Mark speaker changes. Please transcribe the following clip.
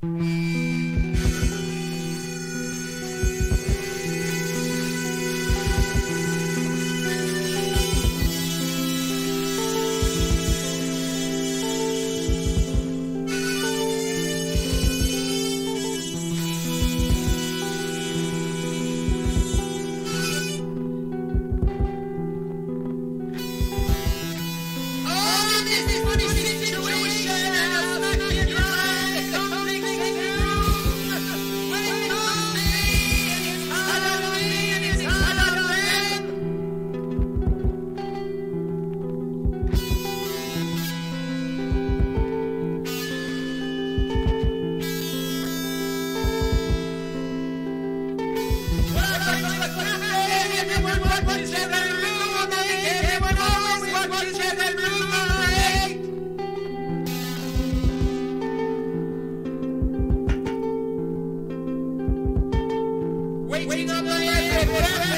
Speaker 1: Mm-hmm. Waiting on the